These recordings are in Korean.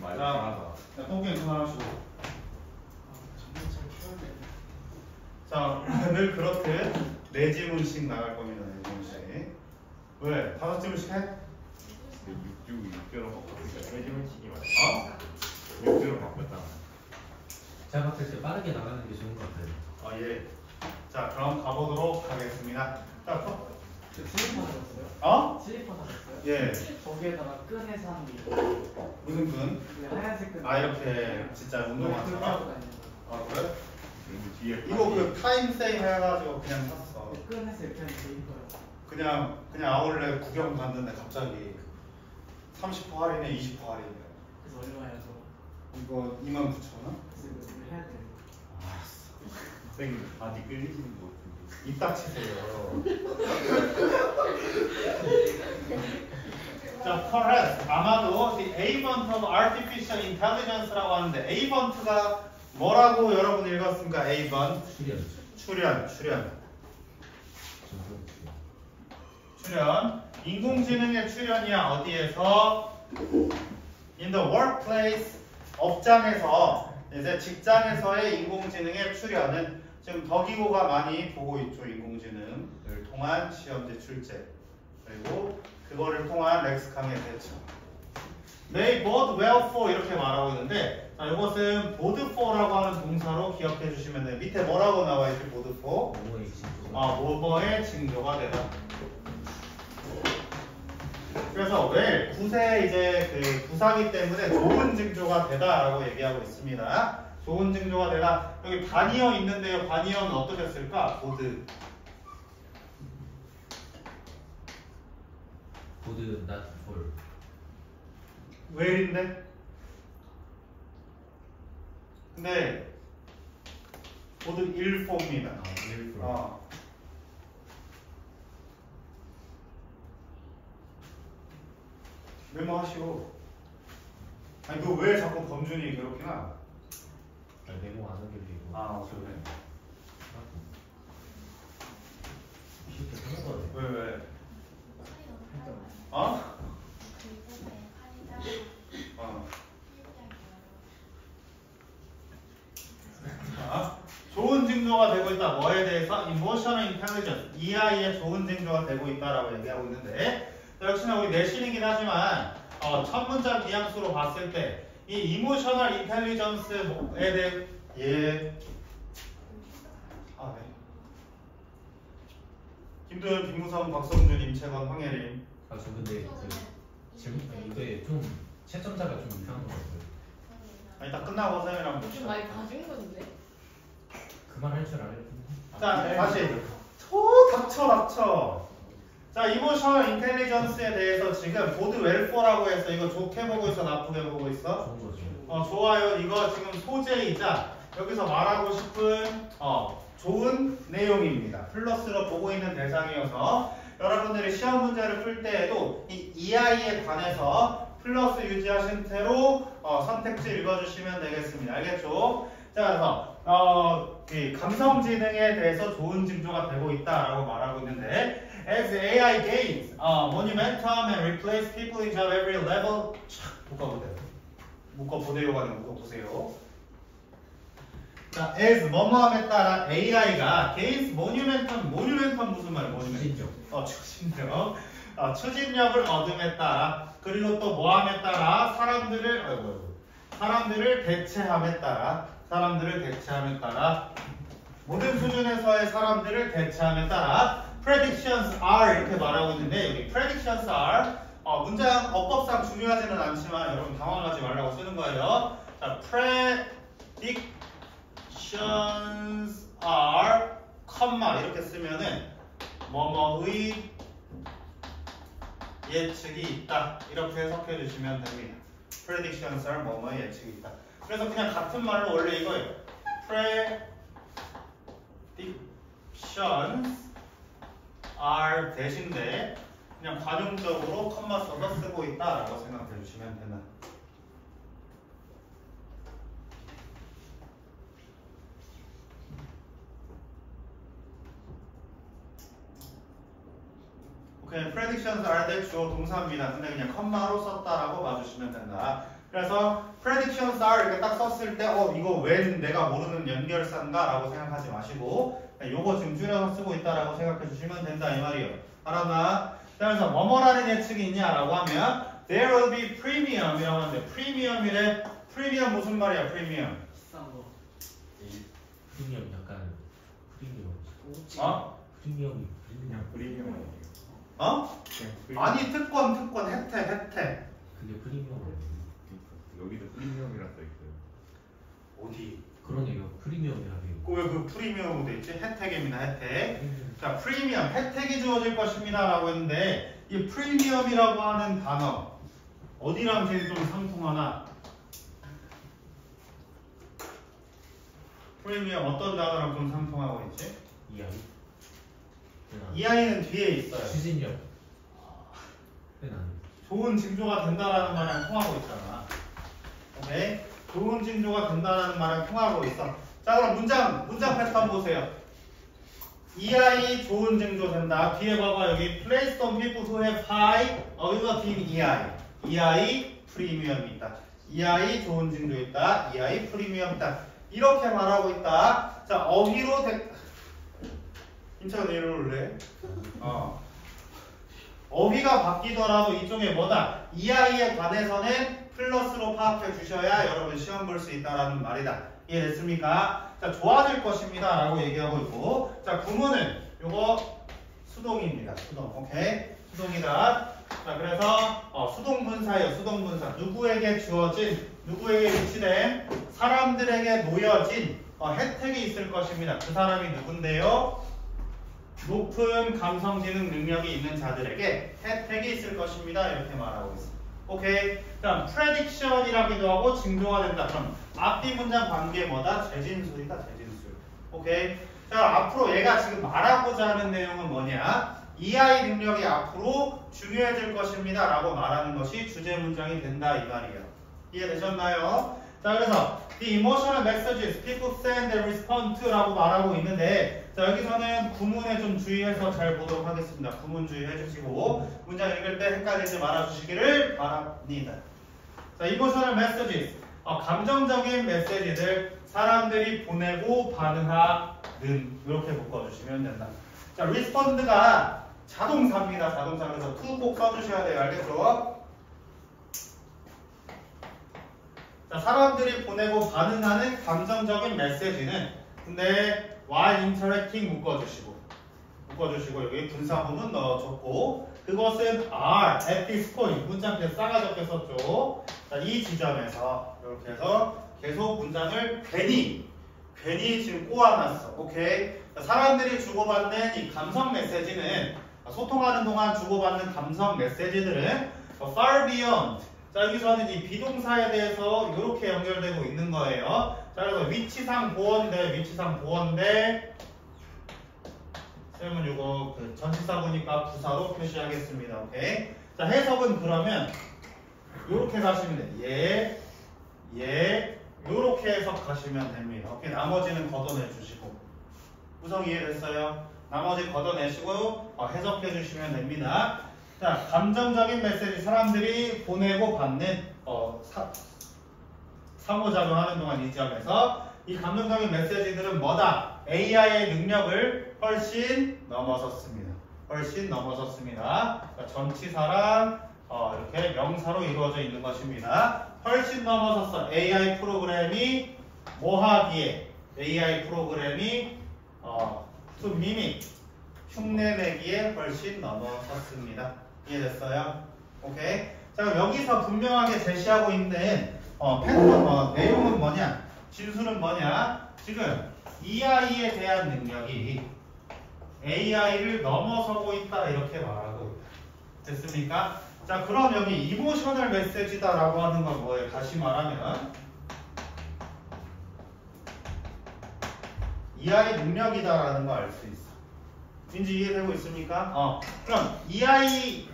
말 자. 잘하다. 자, 똥개 그만하시고. 자, 늘 그렇듯 네 지문씩 나갈 겁니다. 네 지문씩. 왜? 다섯 지문씩 해? 6주 6개로 바꿨으니까 세지문씩이 맞아. 어? 6주로 바꿨잖아. 제가 봤을 때 빠르게 나가는 게 좋은 것 같아요. 어, 예. 자, 그럼 가보도록 하겠습니다. 자, 또- 그 슬리퍼 사셨어요? 어? 슬리퍼 사셨어요? 예. 거기에다가 끈에서 한 게. 무슨 끈? 그 하얀색 끈. 아, 이렇게 진짜 그렇게 운동화처럼? 아, 그래? 뒤에 이거 그 타임 세일 해가지고 그냥 샀어. 그 끈에서 이렇게 돼 이뻐요. 그냥, 그냥 아울렛 구경 갔는데 갑자기 30% 할인에 20% 할인이야. 그래서 얼마예요 저? 이거 29,000원? 그래서 이거 좀 해야 돼요. 선생님 바지 끌리시는 거. 입 닥치세요. 자, perhaps 아마도 of artificial intelligence라고 하는데 avant가 뭐라고 여러분 읽었습니까? avant 출연. 전통 출연. 출현. 인공지능의 출현이야 어디에서? In the workplace 업장에서 이제 직장에서의 인공지능의 출현은 지금 덕이고가 많이 보고 있죠 인공지능을 통한 시험지 출제 그리고 그거를 통한 렉스강의 대처. They bought well for 이렇게 말하고 있는데 자, 이것은 board for라고 하는 동사로 기억해 주시면 돼요. 밑에 뭐라고 나와 있지 board for? 아, 뭐뭐의 징조가 되다. 그래서 왜 구세 이제 그 구사기 때문에 좋은 징조가 되다라고 얘기하고 있습니다. 좋은 징조가 되다. 여기 바니어 있는데요. 어떻게 쓸까? 보드. 보드 not for. 웰인데? 근데 보드 1포입니다. 아, will for. 어. 메모하시고. 아니 그 왜 자꾸 범준이 그렇게나? 메모 안 하게 되고. 아 그래. 쉽게 생각보다 왜 왜? 어? 어. 자, 좋은 징조가 되고 있다. 뭐에 대해서? emotional intelligence. 이 아이의 좋은 징조가 되고 있다라고 얘기하고 있는데 자, 역시나 우리 내신이긴 하지만 어, 첫 문장 비양수로 봤을 때 이 emotional intelligence에 대해 예. 아, 네. 김도현, 김무성, 박성준, 임채건, 황예림. 아, 저 근데 그 질문 이게 좀 채점자가 좀 이상한 것 같아요. 아니 딱 끝나고 선생님이랑 좀. 많이 봐준 건데? 그만 할 줄 알았는데. 자, 네. 다시. 초 닥쳐 닥쳐. 자, emotional intelligence에 대해서 지금 bode well for라고 해서 이거 좋게 보고 있어, 나쁘게 보고 있어? 어, 좋아요. 이거 지금 소재이자 여기서 말하고 싶은 어, 좋은 내용입니다. 플러스로 보고 있는 대상이어서 여러분들이 시험 문제를 풀 때에도 이 EI에 관해서 플러스 유지하신 채로 어, 선택지 읽어주시면 되겠습니다. 알겠죠? 자, 그래서 어, 이 감성지능에 대해서 좋은 징조가 되고 있다라고 말하고 있는데 As AI gains uh, momentum and replace people in job every level 촥 묶어보세요. 묶어보세요가 아니라 묶어보세요. 자, as 뭐뭐함에 따라 AI가 gains monumentum, monumentum 무슨 말이야? monumentum. 추진력. 어, 추진력. 어, 추진력을 얻음에 따라 그리고 또 뭐함에 따라 사람들을 아이고, 사람들을 대체함에 따라 사람들을 대체함에 따라 모든 수준에서의 사람들을 대체함에 따라 predictions are 이렇게 말하고 있는데 여기 predictions are 어, 문장 어법상 중요하지는 않지만 여러분 당황하지 말라고 쓰는 거예요. 자, predictions are, 컴마 이렇게 쓰면은 뭐뭐의 예측이 있다 이렇게 해석해 주시면 됩니다. predictions are 뭐뭐의 예측이 있다. 그래서 그냥 같은 말로 원래 이거예요. predictions are 대신데 그냥 관용적으로 컴마 써서 쓰고 있다라고 생각해 주시면 된다. 오케이, predictions are 대 주어 동사입니다. 근데 그냥 컴마로 썼다라고 봐주시면 된다. 그래서 predictions are 이렇게 딱 썼을 때 어 이거 웬 내가 모르는 연결사인가라고 생각하지 마시고 요거 지금 줄여서 쓰고 있다라고 생각해 주시면 된다 이 말이에요. 알았나? 그래서 뭐뭐라는 예측이 있냐라고 하면 there will be premium이라고 하는데 프리미엄이래. 프리미엄 무슨 말이야? 프리미엄. 비싼 거. 프리미엄 약간 프리미엄. 어? 프리미엄이 프리미엄 그냥 프리미엄 아니에요. 어? 프리미엄. 아니 특권 특권 혜택 혜택 그게 프리미엄 여기도 프리미엄이라 써 있어요. 어디? 그런 얘기가 프리미엄이라며 왜그 프리미엄으로 돼 있지? 혜택입니다 혜택. 프리미엄 자, 프리미엄, 혜택이 주어질 것입니다. 라고 했는데, 이 프리미엄이라고 하는 단어, 어디랑 제일 좀 상통하나? 프리미엄 어떤 단어랑 좀 상통하고 있지? 이하이 이 아이는 뒤에 있어요. 추진력 는 아니고 좋은 징조가 된다라는 말이랑 통하고 있잖아. 오케이? 좋은 징조가 된다라는 말이랑 통하고 있어. 자, 그럼 문장, 문장 패턴 보세요. 이 아이 좋은 징조 된다. 뒤에 봐봐. 여기 placed on people who have high ability in 이 아이. 이 아이 프리미엄이 있다. 이 아이 좋은 징조 있다. 이 아이 프리미엄 있다. 이렇게 말하고 있다. 자, 어휘로 대... 인천 내일 올래? 어. 어휘가 바뀌더라도 이쪽에 뭐다? 이 아이에 관해서는 플러스로 파악해 주셔야 여러분 시험 볼 수 있다라는 말이다. 이해됐습니까? 자, 좋아질 것입니다. 라고 얘기하고 있고. 자, 구문은 요거 수동입니다. 수동. 오케이? 수동이다. 자, 그래서 어, 수동분사예요. 수동분사. 누구에게 주어진, 누구에게 위치된, 사람들에게 놓여진 어, 혜택이 있을 것입니다. 그 사람이 누군데요? 높은 감성 지능 능력이 있는 자들에게 혜택이 있을 것입니다. 이렇게 말하고 있습니다. 오케이. 그럼 prediction이라기도 하고 징조가 된다. 그럼 앞뒤 문장 관계 뭐다? 재진술이다. 재진술. 오케이. 자, 앞으로 얘가 지금 말하고자 하는 내용은 뭐냐? 이 아이 능력이 앞으로 중요해질 것입니다. 라고 말하는 것이 주제 문장이 된다. 이 말이에요. 이해되셨나요? 자, 그래서 the emotional messages people send and respond to 라고 말하고 있는데 자, 여기서는 구문에 좀 주의해서 잘 보도록 하겠습니다. 구문 주의해 주시고 문장 읽을 때 헷갈리지 말아 주시기를 바랍니다. 자, emotional messages 어, 감정적인 메시지들 사람들이 보내고 반응하는 이렇게 묶어주시면 된다. 자, respond가 자동사입니다. 자동사 그래서 to 꼭 써주셔야 돼요. 알겠죠? 자, 사람들이 보내고 반응하는 감정적인 메시지는 근데 while interacting 묶어주시고 묶어주시고 여기 분사구문 넣어줬고 그것은 are at this point 문장표 싸가지없게 썼죠. 자, 이 지점에서 이렇게 해서 계속 문장을 괜히 괜히 지금 꼬아놨어. 오케이. 자, 사람들이 주고받는 이 감성 메시지는 소통하는 동안 주고받는 감성 메시지들은 far beyond 자 여기서는 이 비동사에 대해서 이렇게 연결되고 있는 거예요. 자 그래서 위치상 보어인데 위치상 보어인데 쌤은 이거 그 전치사 보니까 부사로 표시하겠습니다. 오케이. 자 해석은 그러면 이렇게 가시면 돼. 예, 예, 이렇게 해석하시면 됩니다. 오케이. 나머지는 걷어내 주시고 구성 이해됐어요? 나머지 걷어내시고 어, 해석해 주시면 됩니다. 자, 감정적인 메시지 사람들이 보내고 받는 어, 사, 상호작용하는 동안 이 지점에서 이 감정적인 메시지들은 뭐다? AI의 능력을 훨씬 넘어섰습니다. 훨씬 넘어섰습니다. 그러니까 전치사랑 어, 이렇게 명사로 이루어져 있는 것입니다. 훨씬 넘어섰어. AI 프로그램이 뭐 하기에 AI 프로그램이 어, to mimic 흉내내기에 훨씬 넘어섰습니다. 이해됐어요? 오케이. 자 그럼 여기서 분명하게 제시하고 있는 어, 패턴 어, 내용은 뭐냐? 진술은 뭐냐? 지금 EI에 대한 능력이 AI를 넘어서고 있다 이렇게 말하고. 됐습니까? 자 그럼 여기 emotional 메시지다 라고 하는 건 뭐예요? 다시 말하면 이 아이 능력이다 라는 거알수 있어. 인지 이해되고 있습니까? 어. 그럼 이 아이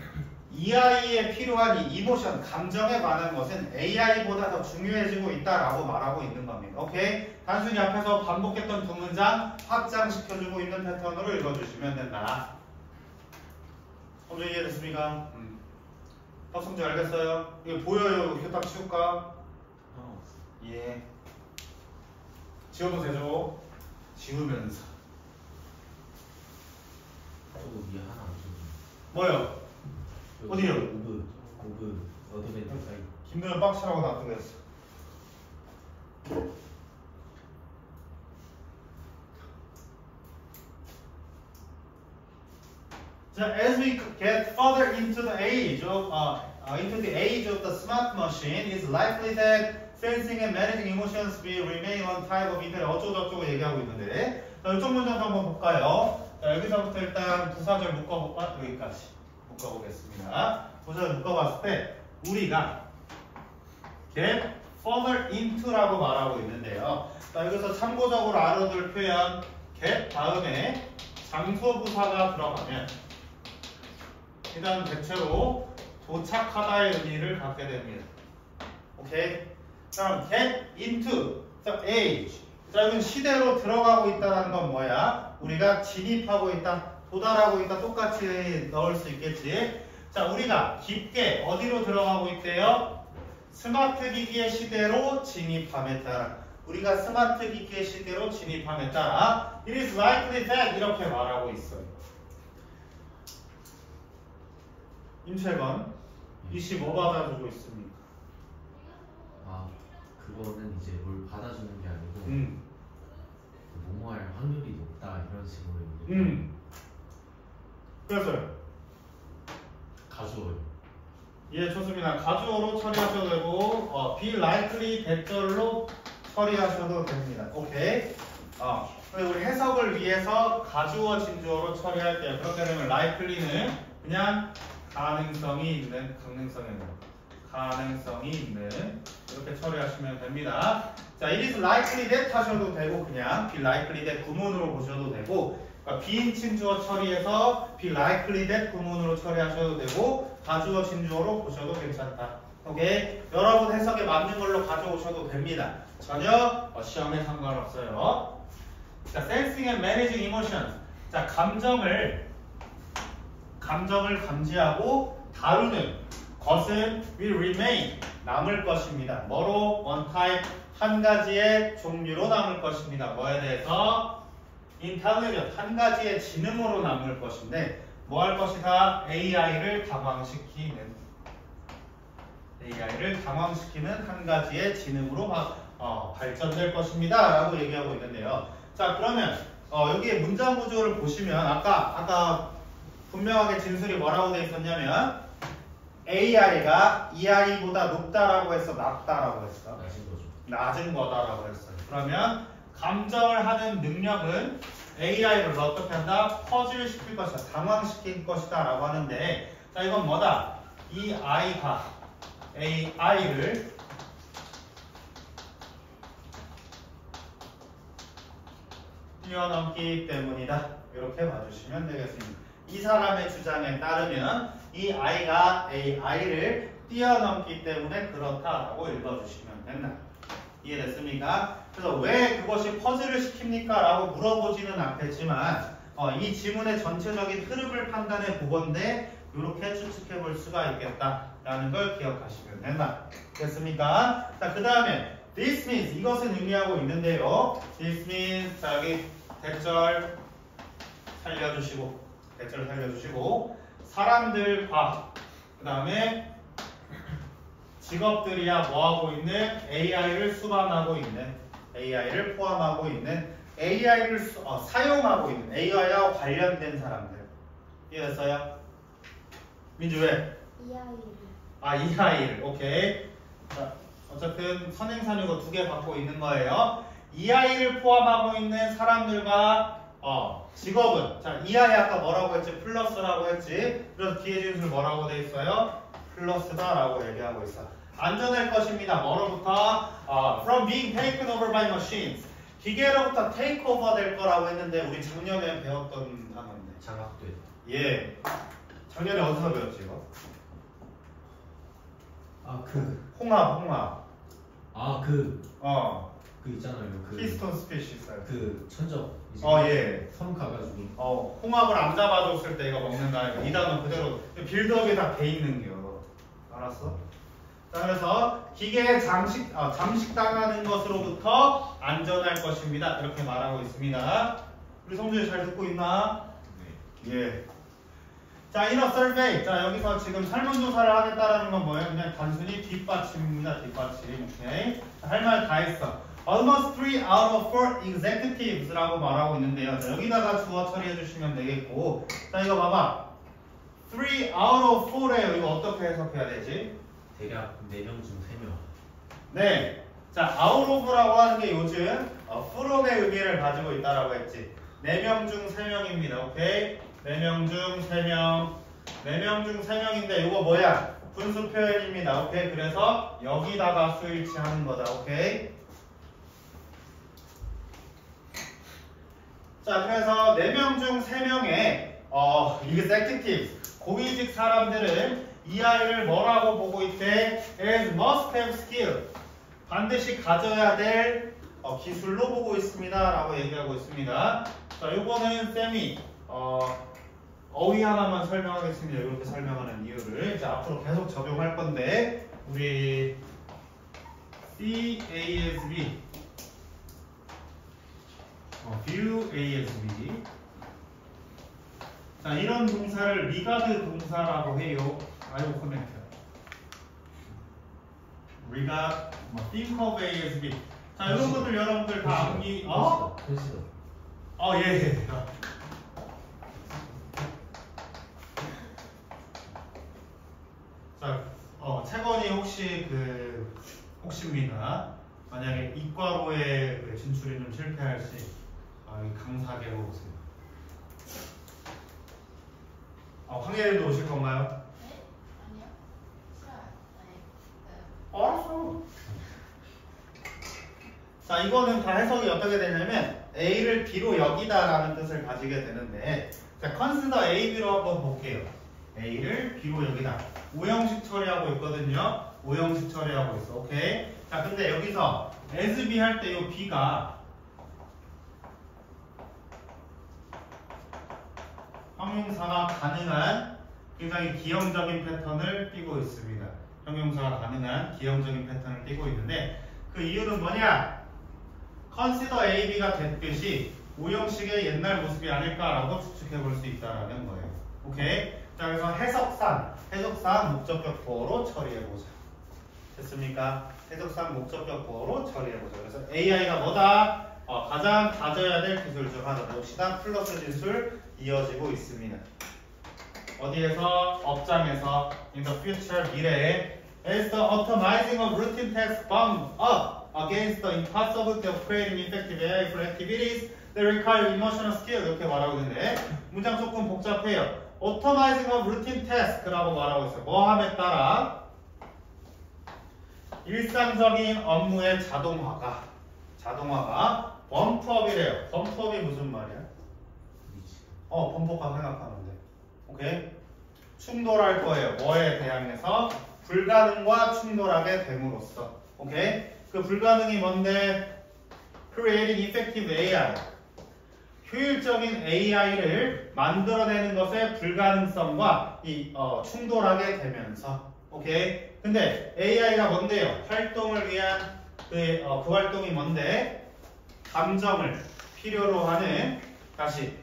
이 아이에 필요한 이 이모션, 감정에 관한 것은 AI보다 더 중요해지고 있다라고 말하고 있는 겁니다. 오케이? 단순히 앞에서 반복했던 두 문장 확장시켜주고 있는 패턴으로 읽어주시면 된다. 어제 이해됐습니까? 음. 박성재 알겠어요? 이거 보여요? 이렇게 딱 치울까? 어. 예. 지워도 되죠? 지우면서. 또 위에 하나 안 줘. 뭐요? 어디요? of of advent 사이. 김도현 빡치라고 놔두겠어. 자, as we get further into the age of uh, uh, into the age of the smart machine, it's likely that sensing and managing emotions will remain one type of intelligence. 어쩌고 저쩌고 얘기하고 있는데, 자, 이쪽 문장도 한번 볼까요? 자, 여기서부터 일단 부사절 묶어볼까? 여기까지 묶어보겠습니다. 부사절 묶어봤을 때 우리가 get further into라고 말하고 있는데요. 자, 여기서 참고적으로 알아둘 표현 get 다음에 장소 부사가 들어가면 일단 대체로 도착하다의 의미를 갖게 됩니다. 오케이? 그럼 get into the age. 자, 여기 시대로 들어가고 있다는 건 뭐야? 우리가 진입하고 있다, 도달하고 있다 똑같이 넣을 수 있겠지. 자, 우리가 깊게 어디로 들어가고 있대요? 스마트 기기의 시대로 진입함에 따라 우리가 스마트 기기의 시대로 진입함에 따라 it is likely that 이렇게 말하고 있어요. 임채건 25 받아주고 있습니다. 아 그거는 이제 뭘 받아주는 게 아니고 음, 뭐뭐할 확률이 높다 이런 식으로. 음. 그래서요. 가주어요. 예, 좋습니다. 가주어로 처리하셔도 되고, 어, be likely 대절로 처리하셔도 됩니다. 오케이. 어, 근데 우리 해석을 위해서 가주어 진주어로 처리할게요. 그렇게 되면 likely는 그냥 가능성이 있는, 가능성이 있는, 가능성이 있는 이렇게 처리하시면 됩니다. 자, it is likely that 하셔도 되고 그냥 be likely that 구문으로 보셔도 되고 그러니까 비인 친주어 처리해서 be likely that 구문으로 처리하셔도 되고 가주어 진주어로 보셔도 괜찮다. 오케이? 여러분 해석에 맞는 걸로 가져오셔도 됩니다. 전혀 어, 시험에 상관없어요. 자, sensing and managing emotions. 자, 감정을 감정을 감지하고 다루는 것은 will remain 남을 것입니다. 뭐로? one type 한 가지의 종류로 남을 것입니다. 뭐에 대해서? Intelligent 한 가지의 지능으로 남을 것인데 뭐 할 것이다? AI를 당황시키는 AI를 당황시키는 한 가지의 지능으로 바- 어, 발전될 것입니다. 라고 얘기하고 있는데요. 자 그러면 어, 여기에 문장 구조를 보시면 아까 아까 분명하게 진술이 뭐라고 돼 있었냐면 AI가 EI보다 높다라고 했어 낮다라고 했어 낮은 거죠. 낮은 거다라고 했어요. 그러면 감정을 하는 능력은 AI를 어떻게 한다? 퍼즐 시킬 것이다. 당황시킬 것이다. 라고 하는데 자 이건 뭐다? 이 아이가 AI를 뛰어넘기 때문이다. 이렇게 봐주시면 되겠습니다. 이 사람의 주장에 따르면 이 아이가 AI를 뛰어넘기 때문에 그렇다라고 읽어주시면 된다. 이해됐습니까? 그래서 왜 그것이 퍼즐을 시킵니까? 라고 물어보지는 않겠지만 어, 이 지문의 전체적인 흐름을 판단해 보건데 이렇게 추측해 볼 수가 있겠다라는 걸 기억하시면 된다. 됐습니까? 자, 그 다음에 this means 이것은 의미하고 있는데요. this means 자 여기 대절 살려주시고 대절 살려주시고 사람들과 그 다음에 직업들이야 뭐하고 있는 AI를 수반하고 있는 AI를 포함하고 있는 AI를 수- 어, 사용하고 있는 AI와 관련된 사람들 이해됐어요? 민주 왜? 이 아이를 아, 이 아이를. 오케이. 자, 어쨌든 선행사유가 두개 갖고 있는 거예요. 이 아이를 포함하고 있는 사람들과 어, 직업은 자, 이 아이 아까 뭐라고 했지? 플러스라고 했지. 그래서 뒤에 진술 뭐라고 돼 있어요? 플러스다 라고 얘기하고 있어. 안전할 것입니다. 뭐로부터? 어, from being taken over by machines. 기계로부터 take over 될 거라고 했는데 우리 작년에 배웠던 단어인데. 장학돼. 예. 작년에 어디서 배웠지 이거? 아 그 홍합, 홍합. 아그그 어, 있잖아요. 그 keystone species. 그 천적 어, 예. 섬 가가지고 어, 홍합을 안 잡아줬을 때 이거 먹는다. 이 단어 그대로 빌드업에 다 돼 있는 겨. 알았어? 자, 그래서 기계에 장식, 어, 잠식당하는 것으로부터 안전할 것입니다. 이렇게 말하고 있습니다. 우리 성준이 잘 듣고 있나? 네. 예. 자, inner survey. 자, 여기서 지금 설문조사를 하겠다라는 건 뭐예요? 그냥 단순히 뒷받침입니다. 뒷받침. 오케이. 할 말 다 했어. Almost three out of four executives라고 말하고 있는데요. 자, 여기다가 주어 처리해 주시면 되겠고. 자, 이거 봐봐. three out of four래요. 이거 어떻게 해석해야 되지? 대략 4명 중 3명. 네. 자, out of라고 하는 게 요즘 어, from의 의미를 가지고 있다라고 했지. 4명 중 3명입니다. 오케이? 4명 중 3명. 4명 중 3명인데 이거 뭐야? 분수 표현입니다. 오케이? 그래서 여기다가 수일치 하는 거다. 오케이? 자, 그래서 4명 중 3명의 어, executive, 고위직 사람들은 이 아이를 뭐라고 보고 있대? is must have skill. 반드시 가져야 될 어, 기술로 보고 있습니다. 라고 얘기하고 있습니다. 자, 요거는 쌤이 어, 어휘 하나만 설명하겠습니다. 이렇게 설명하는 이유를. 자, 앞으로 계속 적용할 건데, 우리 CASB 어, view A as B 자 이런 동사를 regard 동사라고 해요 아이고 코멘트 리가 뭐 think of ASB 자 이런 것들 여러분들 다 암기 어? 컨시더. 어, 예, 예. 자, 어, 채건이 혹시 그, 혹시입니다. 만약에 이과로에 그 진출이 좀 실패할 시, 아, 이 강사계로 오세요. 어, 황예일도 오실 건가요? 싫어요. 아니, 네. 알았어. 자, 이거는 다 해석이 어떻게 되냐면 A를 B로 여기다 라는 뜻을 가지게 되는데 자, 컨시더 A, B로 한번 볼게요. A를 B로 여기다. 오형식 처리하고 있거든요. 오형식 처리하고 있어. 오케이. 자, 근데 여기서 as B 할 때 이 B가 형용사가 가능한 굉장히 기형적인 패턴을 띠고 있습니다. 형용사가 가능한 기형적인 패턴을 띠고 있는데 그 이유는 뭐냐? Consider AB가 됐듯이 오형식의 옛날 모습이 아닐까라고 추측해 볼 수 있다는 거예요. 오케이? 자, 그래서 해석상, 해석상 목적격 보어로 처리해 보자. 됐습니까? 해석상 목적격 보어로 처리해 보자. 그래서 AI가 뭐다? 어, 가장 가져야 될 기술 중 하나. 몫이다 플러스 진술 이어지고 있습니다. 어디에서 업장에서 in the future 미래에 as the automizing of routine tasks bump up against the impossibility of creating effective AI for activities that require emotional skill 이렇게 말하고 있는데 문장 조금 복잡해요. automizing of routine task라고 말하고 있어요. 뭐 함에 따라 일상적인 업무의 자동화가 자동화가 범프업이래요. 범프업이 무슨 말이야? 어, 범퍼가 생각하는데. 오케이? 충돌할 거예요. 뭐에 대항해서? 불가능과 충돌하게 됨으로써. 오케이? 그 불가능이 뭔데? Creating effective AI. 효율적인 AI를 만들어내는 것의 불가능성과 이 어, 충돌하게 되면서. 오케이? 근데 AI가 뭔데요? 활동을 위한 그, 어, 그 활동이 뭔데? 감정을 필요로 하는 다시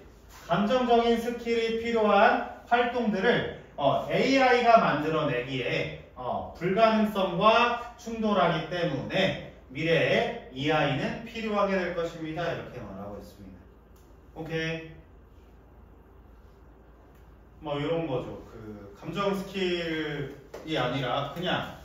감정적인 스킬이 필요한 활동들을 어, AI가 만들어내기에 어, 불가능성과 충돌하기 때문에 미래에 EI는 필요하게 될 것입니다. 이렇게 말하고 있습니다. 오케이. 뭐 이런 거죠. 그 감정 스킬이 아니라 그냥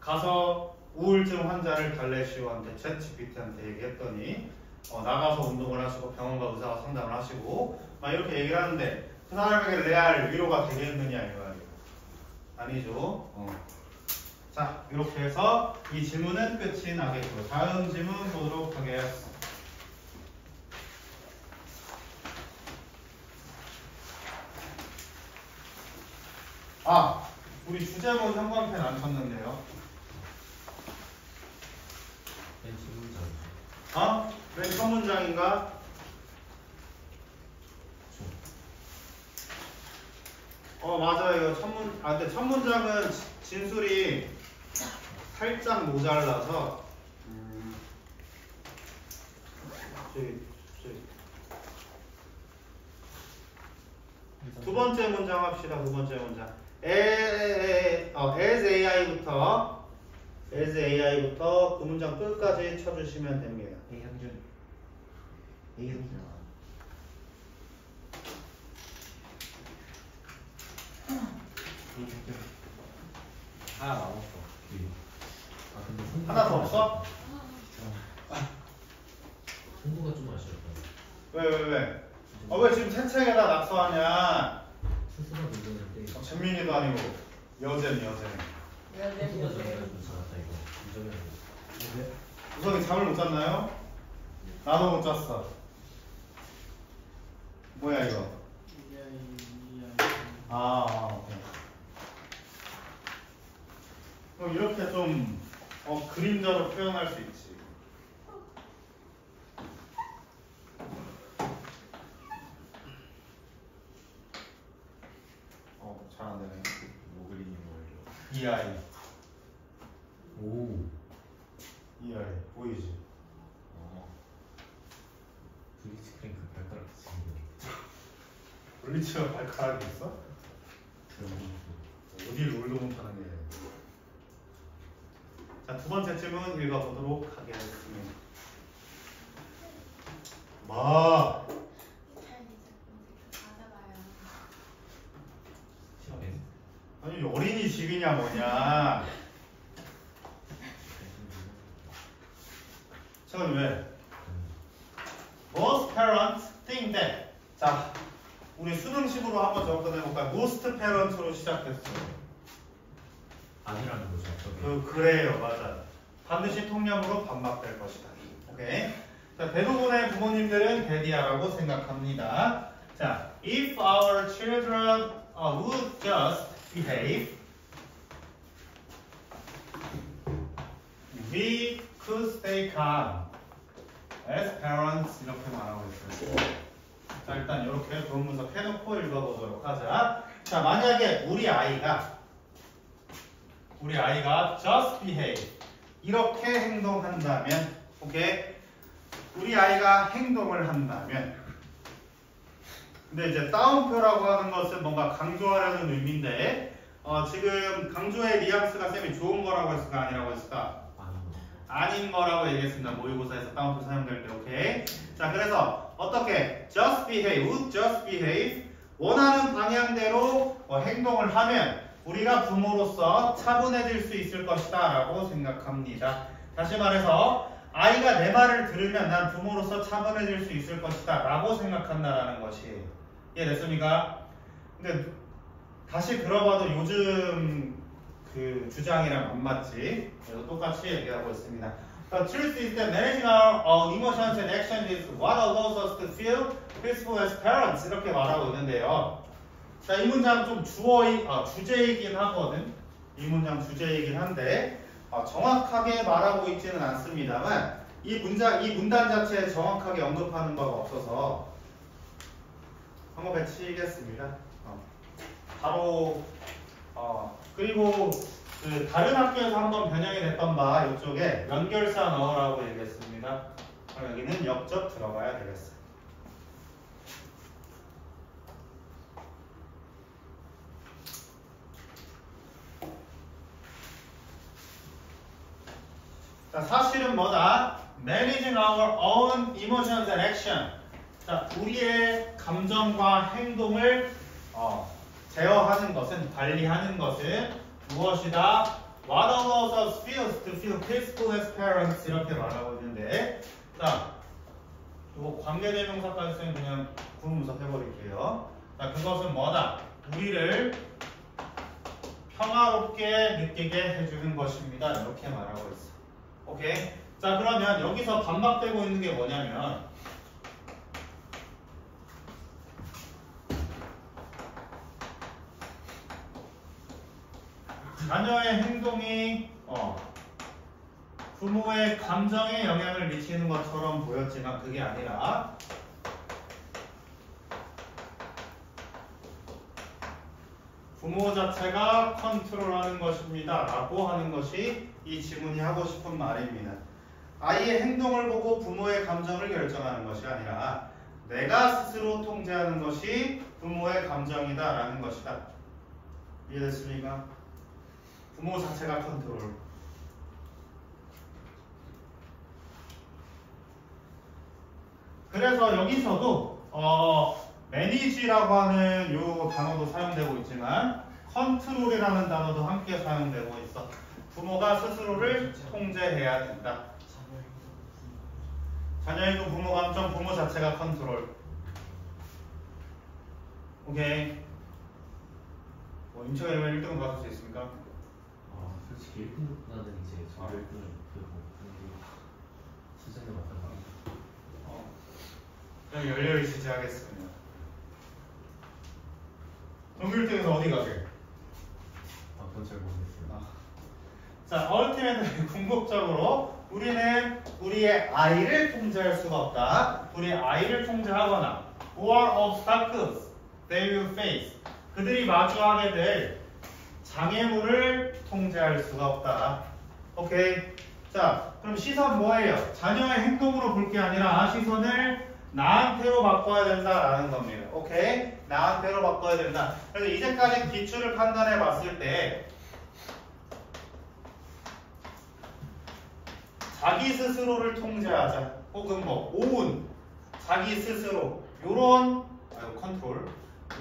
가서 우울증 환자를 달래시오한테 챗GPT한테 얘기했더니 어, 나가서 운동을 하시고 병원과 의사가 상담을 하시고 막 이렇게 얘기를 하는데 그 사람에게 레알 위로가 되겠느냐 이거 아니죠. 어. 자 이렇게 해서 이 질문은 끝이 나겠고 다음 질문 보도록 하겠습니다. 아 우리 주제문 형광펜 안 쳤는데요. 맨 질문장. 어? 왼첫 문장인가? 어 맞아요. 이거 첫 문, 아 근데 첫 문장은 지- 진술이 살짝 모자라서 음. 두 번째 문장 합시다. 두 번째 문장. 에, 에, 에, 어, as AI부터 as AI부터 그 문장 끝까지 쳐주시면 됩니다. A 형준 A 형준 A 형준 하나 남았어 아 근데 하나 더 좀 없어? 아쉬웠다. 홍보가 좀 아쉬웠다. 왜 왜 왜? 어 왜 지금 새 책에다 낙서하냐? 스스로 문제인데 어,陈민이도 아니고 여젠 여젠. 홍보가 전해가 좀 잘했다 이거 인정해야 우성이 잠을 못 잤나요? 나도 못 잤어. 뭐야 이거? 아, 아 오케이. 그럼 이렇게 좀 어, 그림자로 표현할 수 있지. 어, 잘 안 되네. 뭐 그리는 거예요? 이 아이, 오 이 아이 보이지? 어 브리지 크랭크 발가락 지금 블리츠가 발가락이 있어? 어디 롤도 못하는 게. 자, 두 번째 질문 읽어보도록 하겠습니다. 마. 아니 어린이 집이냐 뭐냐. 저건 왜? Most parents think that. 자, 우리 수능식으로 한번 접근해볼까요? Most parents로 시작했어. 아니라는 거죠 그, 그래요, 맞아. 반드시 통념으로 반박될 것이다. 오케이. 자, 대부분의 부모님들은 대디아라고 생각합니다. 자, if our children uh, would just behave, we could stay calm as parents 이렇게 말하고 있어요. 자, 일단 이렇게 본문서 해놓고 읽어보도록 하자. 자, 만약에 우리 아이가 우리 아이가 just behave. 이렇게 행동한다면 오케이? 우리 아이가 행동을 한다면. 근데 이제 따옴표라고 하는 것은 뭔가 강조하려는 의미인데 어, 지금 강조의 뉘앙스가 쌤이 좋은 거라고 했을까 아니라고 했을까? 아닌 거라고 얘기했습니다. 모의고사에서 따옴표 사용될 때 오케이? 자 그래서 어떻게? just behave. just behave? 원하는 방향대로 어, 행동을 하면 우리가 부모로서 차분해질 수 있을 것이다 라고 생각합니다 다시 말해서 아이가 내 말을 들으면 난 부모로서 차분해질 수 있을 것이다 라고 생각한다라는 것이 이해됐습니까? 근데 다시 들어봐도 요즘 그 주장이랑 안 맞지. 그래서 똑같이 얘기하고 있습니다. The truth is that managing our uh, emotions and actions is what allows us to feel peaceful as parents. 이렇게 말하고 있는데요. 자, 이 문장 좀 주어이, 아, 주제이긴 하거든. 이 문장 주제이긴 한데 어, 정확하게 말하고 있지는 않습니다만 이 문장, 이 문단 자체에 정확하게 언급하는 바가 없어서 한번 배치겠습니다. 어. 바로 어, 그리고 그 다른 학교에서 한번 변형이 됐던 바 이쪽에 연결사 넣으라고 얘기했습니다. 그럼 여기는 역접 들어가야 되겠어요. 자, 사실은 뭐다? Managing our own emotions and action. 자, 우리의 감정과 행동을 어, 제어하는 것은 관리하는 것은 무엇이다? What allows us feels to feel peaceful as parents 이렇게 말하고 있는데 자 이거 관계대명사까지 쓰면 그냥 구문문사 해버릴게요. 자 그것은 뭐다? 우리를 평화롭게 느끼게 해주는 것입니다. 이렇게 말하고 있어. 오케이. 자 그러면 여기서 반박되고 있는 게 뭐냐면 자녀의 행동이 어, 부모의 감정에 영향을 미치는 것처럼 보였지만 그게 아니라 부모 자체가 컨트롤하는 것입니다. 라고 하는 것이 이 지문이 하고 싶은 말입니다. 아이의 행동을 보고 부모의 감정을 결정하는 것이 아니라 내가 스스로 통제하는 것이 부모의 감정이다 라는 것이다. 이해됐습니까? 부모 자체가 컨트롤. 그래서 여기서도 어, manage라고 하는 요 단어도 사용되고 있지만 컨트롤이라는 단어도 함께 사용되고 있어. 부모가 스스로를 통제해야 된다. 자녀의 그 부모 감정, 부모 자체가 컨트롤. 오케이. 뭐 임차가 이번 1등은 받을 수 있습니까? 아 솔직히 1등보다는 이제 저 아. 1등을 그리고 수준을 맡아가 어. 그냥 열렬히 지지하겠습니다. 그럼 1등에서 어디 가게? 아 그건 잘 모르겠어요 자, 얼티메트 궁극적으로 우리는 우리의 아이를 통제할 수가 없다. 우리의 아이를 통제하거나 or obstacles they will face 그들이 마주하게 될 장애물을 통제할 수가 없다. 오케이. 자, 그럼 시선 뭐예요? 자녀의 행동으로 볼 게 아니라 시선을 나한테로 바꿔야 된다라는 겁니다. 오케이? 나한테로 바꿔야 된다. 그래서 이제까지 기출을 판단해 봤을 때 자기 스스로를 통제하자. 혹은 뭐 오운. 자기 스스로. 요런 아유 컨트롤.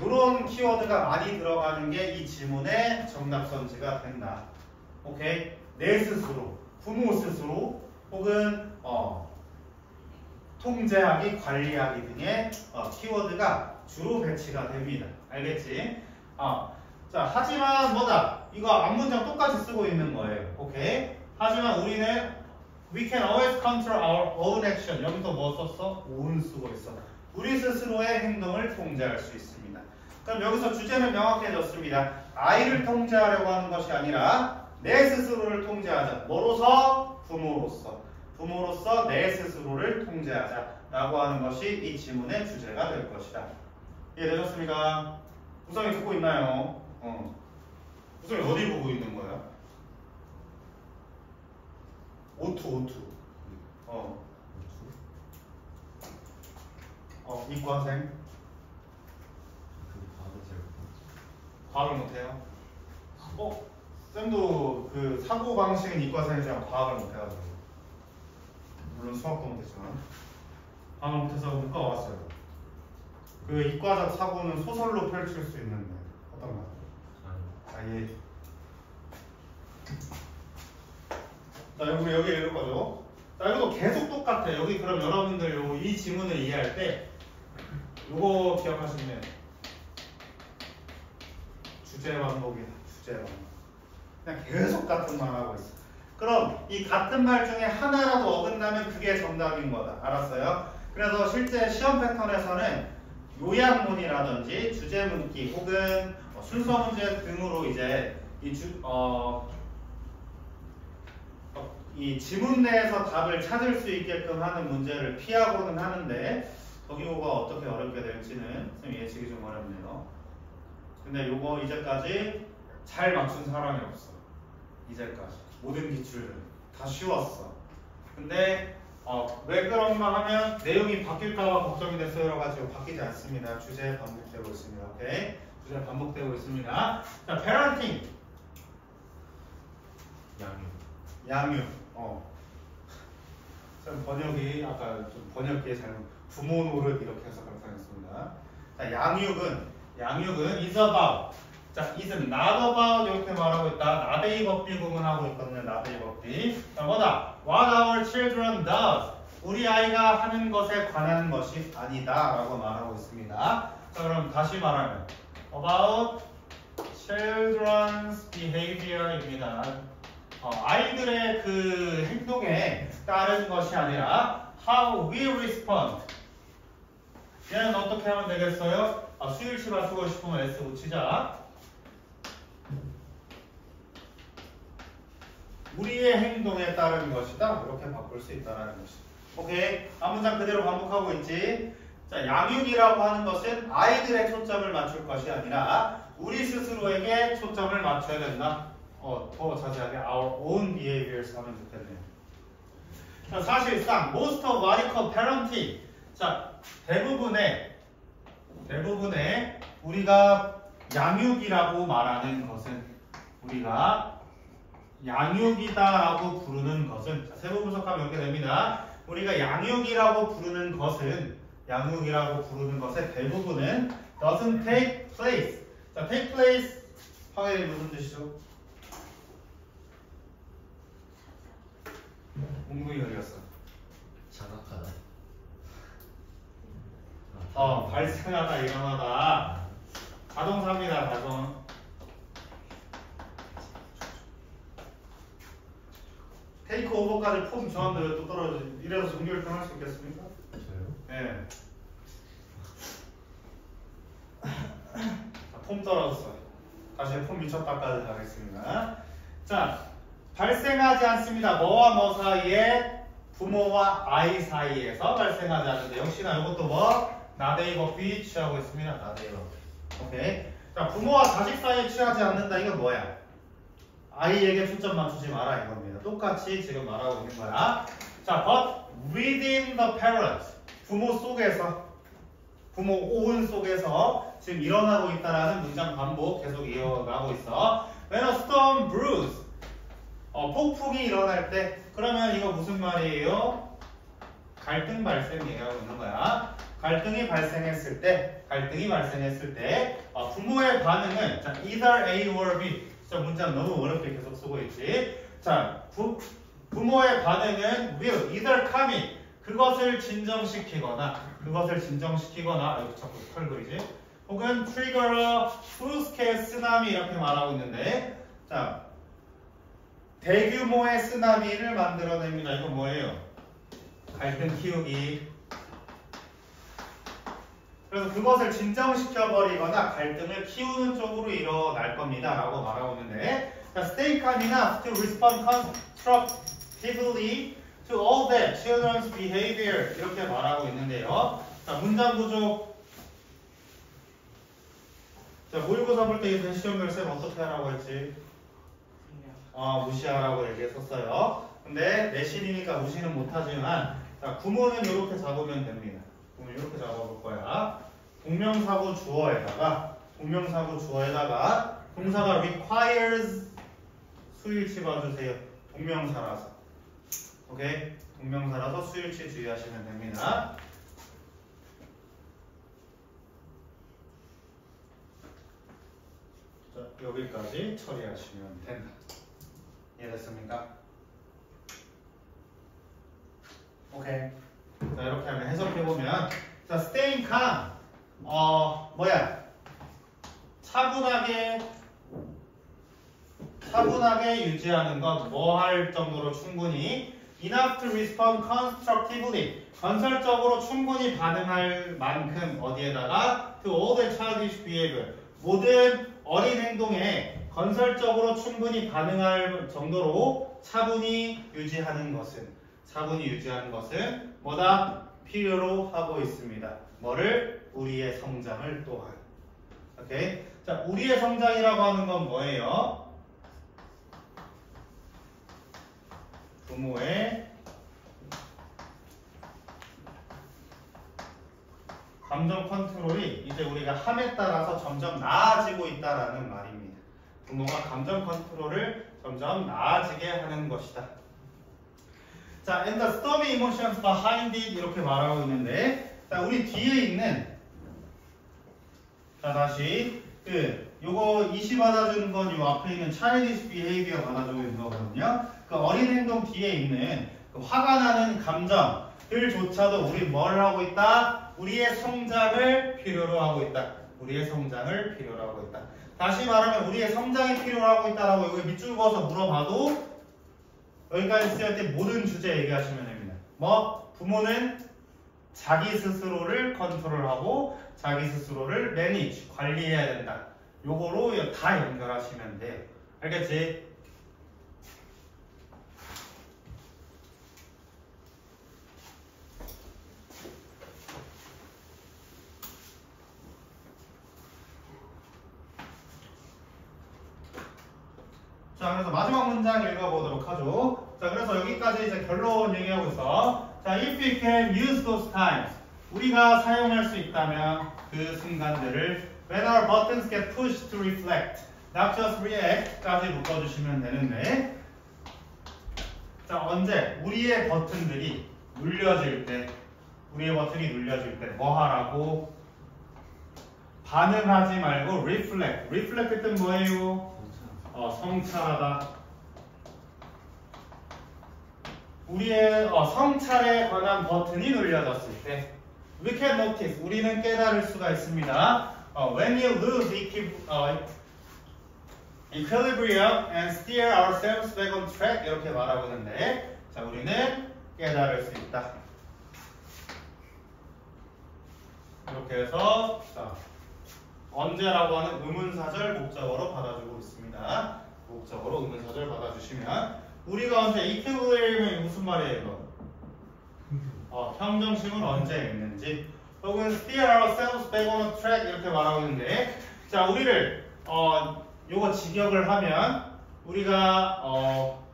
요런 키워드가 많이 들어가는 게 이 지문의 정답 선지가 된다. 오케이? 내 스스로. 부모 스스로. 혹은 어 통제하기 관리하기 등의 어, 키워드가 주로 배치가 됩니다. 알겠지? 어. 자 하지만 뭐다 이거 앞문장 똑같이 쓰고 있는 거예요. 오케이 하지만 우리는 We can always control our own action. 여기서 뭐 썼어? own 쓰고 있어. 우리 스스로의 행동을 통제할 수 있습니다. 그럼 여기서 주제는 명확해졌습니다. 아이를 통제하려고 하는 것이 아니라 내 스스로를 통제하자. 뭐로서? 부모로서. 부모로서 내 스스로를 통제하자. 라고 하는 것이 이 지문의 주제가 될 것이다. 이해되셨습니까? 구성이 듣고 있나요? 어. 구성이 어디 보고 있는 거야? 오투 오투 어, 어 이과생 과학을 못해요? 어? 쌤도 그 사고 방식은 이과생이지만 과학을 못해가지고 물론 수학도 못했지만 과학을 못해서 문과 왔어요 그 이과적 사고는 소설로 펼칠 수 있는데 어떤 거? 아예. 자 여기 여기 읽을 거죠? 자 이것도 계속 똑같아 여기 그럼 여러분들 요, 이 지문을 이해할 때 요거 기억하시면 주제 반복이다 주제 반복. 그냥 계속 같은 말 하고 있어. 그럼 이 같은 말 중에 하나라도 어긋나면 그게 정답인 거다. 알았어요? 그래서 실제 시험 패턴에서는 요약문이라든지 주제문기 혹은 어, 순서 문제 등으로 이제 이 주, 어, 어, 이 지문 내에서 답을 찾을 수 있게끔 하는 문제를 피하고는 하는데 뭐가 어떻게 어렵게 될지는 좀 예측이 좀 어렵네요. 근데 요거 이제까지 잘 맞춘 사람이 없어. 이제까지 모든 기출은 다 쉬웠어. 근데 어, 왜 그런가 하면 내용이 바뀔까봐 걱정이 돼서 여러 가지로 바뀌지 않습니다. 주제 반복되고 있습니다. 오케이? 주제 반복되고 있습니다. 자, parenting 양육 양육. 어. 참 번역이 아까 좀 번역기에 잘못 부모 노릇 이렇게 해서 감상했습니다. 자, 양육은 양육은 is about. 자, not about 이렇게 말하고 있다. 나베이 법비 구문하고 있거든요. 나베이 법비. 자, 뭐다? What our children does. 우리 아이가 하는 것에 관한 것이 아니다 라고 말하고 있습니다. 자, 그럼 다시 말하면 about children's behavior입니다. 어, 아이들의 그 행동에 따른 것이 아니라 how we respond. 얘는 어떻게 하면 되겠어요? 아, 수일치만 쓰고 싶으면 S 붙이자. 우리의 행동에 따른 것이다. 이렇게 바꿀 수 있다는 것이다. 오케이. 앞문장 그대로 반복하고 있지. 자, 양육이라고 하는 것은 아이들의 초점을 맞출 것이 아니라 우리 스스로에게 초점을 맞춰야 된다. 어, 더 자세하게 our own behaviors 하면 좋겠네요. 자, 사실상 most of call parenting. 자, 대부분의 대부분의 우리가 양육이라고 말하는 것은 우리가 양육이다라고 부르는 것은 자, 세부 분석하면 이렇게 됩니다. 우리가 양육이라고 부르는 것은 양육이라고 부르는 것의 대부분은 doesn't take place. 자, take place 화해이 무슨 뜻이죠? 웅둥이 어디 갔어? 자각하다. 어, 발생하다, 일어나다. 자동사입니다, 자동. 테이크 오버까지 폼 저한테 또 떨어져. 이래서 종교를 평할 수 있겠습니까? 저요? 네. 자, 폼 떨어졌어요. 다시 폼 미쳤다까지 가겠습니다. 자, 발생하지 않습니다. 뭐와 뭐 사이에 부모와 아이 사이에서 발생하지 않는데 역시나 이것도 뭐 나데이버비 취하고 있습니다. 나데이버비. 오케이. 자, 부모와 자식 사이에 취하지 않는다. 이건 뭐야? 아이에게 초점 맞추지 마라 이겁니다. 똑같이 지금 말하고 있는 거야. 자, but within the parent 부모 속에서 부모 오은 속에서 지금 일어나고 있다라는 문장 반복 계속 이어가고 있어. When a storm brews 어, 폭풍이 일어날 때 그러면 이거 무슨 말이에요? 갈등 발생 얘기하고 있는 거야. 갈등이 발생했을 때, 갈등이 발생했을 때 어, 부모의 반응은 자, either A or B. 진짜 문장 너무 어렵게 계속 쓰고 있지. 자, 부, 부모의 반응은 will either come in 그것을 진정시키거나 그것을 진정시키거나 아이고 자꾸 털 그리지. 혹은 trigger a full scale 쓰나미 이렇게 말하고 있는데 자 대규모의 쓰나미를 만들어냅니다. 이거 뭐예요? 갈등 키우기. 그래서 그것을 진정시켜버리거나 갈등을 키우는 쪽으로 일어날 겁니다. 라고 말하고 있는데 자, stay calm enough to respond constructively to all that children's behavior 이렇게 말하고 있는데요. 자, 문장 구조 자, 모의고사 볼때이 시험 결쌤 어떻게 하라고 했지? 어, 무시하라고 얘기했었어요. 근데 내신이니까 무시는 못하지만 자, 구문은 이렇게 잡으면 됩니다. 구문 이렇게 잡아볼 거야. 동명사구 주어에다가 동명사구 주어에다가 동사가 requires 수일치 봐주세요. 동명사라서. 오케이? 동명사라서 수일치 주의하시면 됩니다. 자, 여기까지 처리하시면 된다. 이해됐습니까? 오케이. 자, 이렇게 하면 해석해보면, 자, staying. 어, 뭐야? 차분하게, 차분하게 유지하는 것, 뭐 할 정도로 충분히, enough to respond constructively. 건설적으로 충분히 반응할 만큼 어디에다가 to all the childish behavior. 모든 어린 행동에 건설적으로 충분히 반응할 정도로 차분히 유지하는 것은 차분히 유지하는 것은 뭐다 필요로 하고 있습니다. 뭐를 우리의 성장을 또한. 오케이. 자, 우리의 성장이라고 하는 건 뭐예요? 부모의 감정 컨트롤이 이제 우리가 함에 따라서 점점 나아지고 있다라는 말입니다. 부모가 감정 컨트롤을 점점 나아지게 하는 것이다. 자, and the stormy emotions behind it 이렇게 말하고 있는데, 자, 우리 뒤에 있는 자 다시 그 요거 이시 받아주는 건 요 앞에 있는 childish behavior 받아주고 있는 거거든요. 그 어린 행동 뒤에 있는 그 화가 나는 감정들조차도 우리 뭘 하고 있다? 우리의 성장을 필요로 하고 있다. 우리의 성장을 필요로 하고 있다. 다시 말하면 우리의 성장이 필요로 하고 있다라고 여기 밑줄 그어서 물어봐도 여기까지 쓰일 때 모든 주제 얘기하시면 됩니다. 뭐 부모는 자기 스스로를 컨트롤하고 자기 스스로를 매니지 관리해야 된다. 요거로 다 연결하시면 돼요. 알겠지? 3장 읽어보도록 하죠. 자, 그래서 여기까지 이제 결론 얘기하고 있어. 자, if we can use those times. 우리가 사용할 수 있다면 그 순간들을 When our buttons get pushed to reflect. Not just react. 까지 묶어주시면 되는데. 자, 언제? 우리의 버튼들이 눌려질 때. 우리의 버튼이 눌려질 때. 뭐 하라고? 반응하지 말고 reflect. reflect의 뜻 뭐예요? 어, 성찰하다. 우리의 어, 성찰에 관한 버튼이 눌려졌을 때 we can notice 우리는 깨달을 수가 있습니다. 어, when you lose 어, equilibrium and steer ourselves back on track 이렇게 말하고 있는데 자 우리는 깨달을 수 있다. 이렇게 해서 자, 언제라고 하는 의문사절 목적어로 받아주고 있습니다. 목적어로 의문사절 받아주시면 우리가 언제 이퀄리브이 무슨 말이에요? 이거? 어, 평정심을 언제 읽는지 혹은 steer ourselves back on track 이렇게 말하고 있는데 자 우리를 어 요거 직역을 하면 우리가 어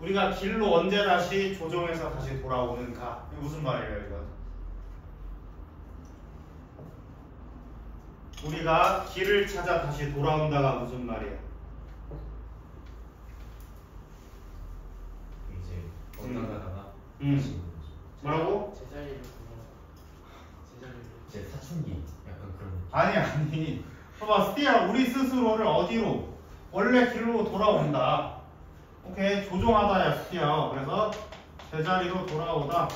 우리가 길로 언제 다시 조정해서 다시 돌아오는가 이게 무슨 말이에요 이건? 우리가 길을 찾아 다시 돌아온다가 무슨 말이에요? 이제 건너가다가 음. 뭐라고? 제자리로 돌아가. 제자리로. 제 사춘기 약간 그런 느낌. 아니 아니 봐봐 스티어 우리 스스로를 어디로 원래 길로 돌아온다 오케이 조종하다야 스티어 그래서 제자리로 돌아오다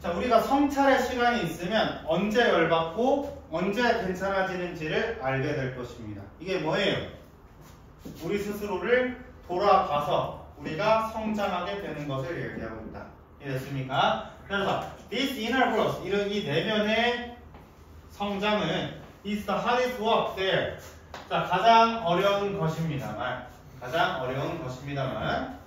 자 우리가 성찰의 시간이 있으면 언제 열받고 언제 괜찮아지는지를 알게 될 것입니다 이게 뭐예요? 우리 스스로를 돌아가서 우리가 성장하게 되는 것을 얘기하고 있다 이해됐습니까? 그래서 this inner growth 이런 이 내면의 성장은 is the hardest work there. 자 가장 어려운 것입니다만 가장 어려운 것입니다만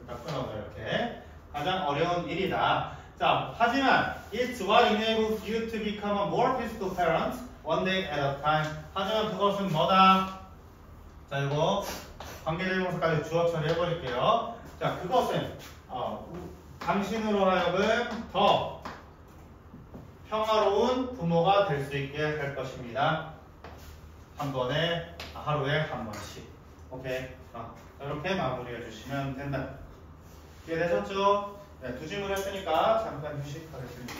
일단 끊어서 이렇게 가장 어려운 일이다. 자 하지만 it's what enables you to become a more peaceful parent one day at a time. 하지만 그것은 뭐다? 자 이거 관계대명사까지 주어 처리해버릴게요. 자 그것은 어, 당신으로 하여금 더 평화로운 부모가 될 수 있게 할 것입니다. 한 번에 아, 하루에 한 번씩. 오케이. 어, 이렇게 마무리해 주시면 된다. 이해되셨죠? 네, 두 질문 했으니까 잠깐 휴식하겠습니다.